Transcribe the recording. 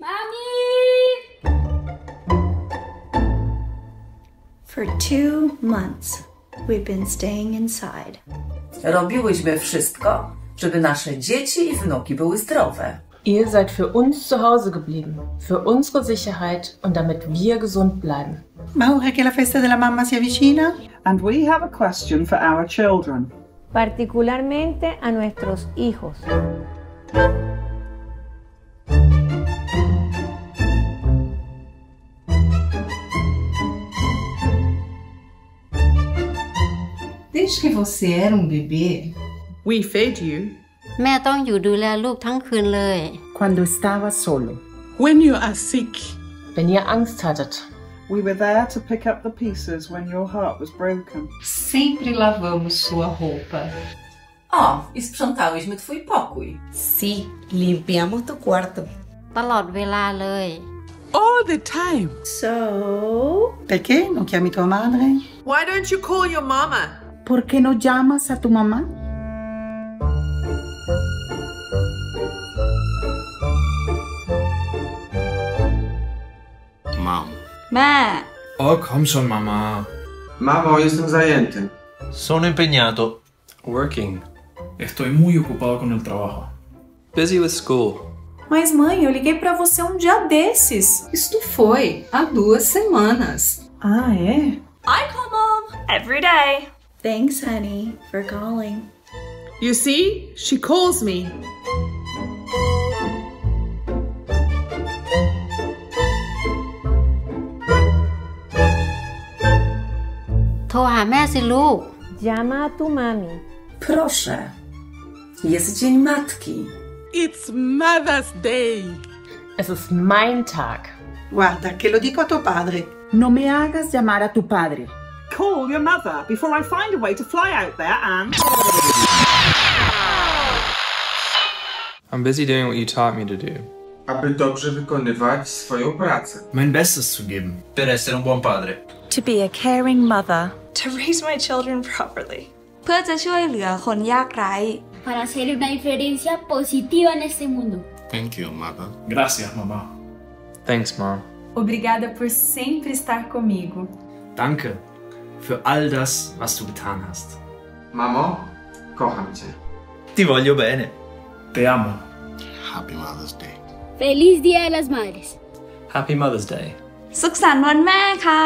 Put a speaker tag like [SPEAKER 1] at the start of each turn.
[SPEAKER 1] Mami!
[SPEAKER 2] For two months, we've been staying inside.
[SPEAKER 3] Robiłyśmy wszystko, żeby nasze dzieci i wnuki były zdrowe.
[SPEAKER 4] Ihr seid für uns zu Hause geblieben, für unsere Sicherheit und damit wir gesund bleiben.
[SPEAKER 5] Ma ora che la festa della mamma si avvicina,
[SPEAKER 6] And we have a question for our children.
[SPEAKER 7] particularmente a nuestros hijos.
[SPEAKER 8] Desde que você era um bebê,
[SPEAKER 6] We fed you
[SPEAKER 9] แม่ต้องอยู่ดูแลลูกทั้งคืนเลย
[SPEAKER 10] Quando estava solo.
[SPEAKER 6] when you are sick.
[SPEAKER 4] Wenn ihr Angst hattet,
[SPEAKER 6] We were there to pick up the pieces when your heart was broken.
[SPEAKER 8] sempre lavamos sua roupa.
[SPEAKER 3] O, i sprzątałyśmy twój pokój.
[SPEAKER 1] Sí, limpiamos tu cuarto.
[SPEAKER 9] ตลอดเวลาเลย
[SPEAKER 6] All the time.
[SPEAKER 2] So,
[SPEAKER 5] perché non chiami tua madre?
[SPEAKER 6] Why don't you call your mama?
[SPEAKER 10] ¿Por qué no llamas a tu mamá?
[SPEAKER 11] Mom.
[SPEAKER 1] แม่
[SPEAKER 12] O, komm schon, Mama.
[SPEAKER 13] Mamo, jestem zajęty.
[SPEAKER 11] Sono impegnato.
[SPEAKER 12] Working. Estoy muy ocupado con el trabajo.
[SPEAKER 11] Busy with school.
[SPEAKER 14] Mas mãe, eu liguei pra você um dia desses.
[SPEAKER 8] Isto foi há duas semanas.
[SPEAKER 6] Ah, é?
[SPEAKER 14] I call mom every day.
[SPEAKER 2] Thanks, honey, for calling.
[SPEAKER 6] You see, she calls me.
[SPEAKER 9] To Hamezi Lu.
[SPEAKER 7] Llama tu mami.
[SPEAKER 3] Proszę. Jest Dzień Matki.
[SPEAKER 6] It's Mother's Day.
[SPEAKER 4] Es ist mein Tag.
[SPEAKER 5] Guarda, che lo dico a tuo padre.
[SPEAKER 10] No me hagas llamar a tu padre.
[SPEAKER 6] Call your mother before I find a way to fly out there and.
[SPEAKER 12] I'm busy doing what you taught me to do.
[SPEAKER 13] Aby dobrze wykonywać swoją pracę.
[SPEAKER 12] Mein Bestes zu geben.
[SPEAKER 11] Per essere un buon padre.
[SPEAKER 14] To be a caring mother. To raise my children properly. เพื่อจะช่วยเหลือคนยากไร้
[SPEAKER 1] Para hacer una diferencia positiva en este mundo.
[SPEAKER 11] Thank you, mother.
[SPEAKER 12] Gracias, Mama. Thanks, Mom.
[SPEAKER 14] Obrigada por sempre estar comigo.
[SPEAKER 12] Danke für all das, was du getan hast.
[SPEAKER 13] Mamo, kocham cię.
[SPEAKER 11] Ti voglio bene.
[SPEAKER 12] Te amo.
[SPEAKER 11] Happy Mother's Day.
[SPEAKER 1] Feliz Día de las Madres.
[SPEAKER 11] Happy Mother's Day.
[SPEAKER 14] สุขสันต์วันแม่ค่ะ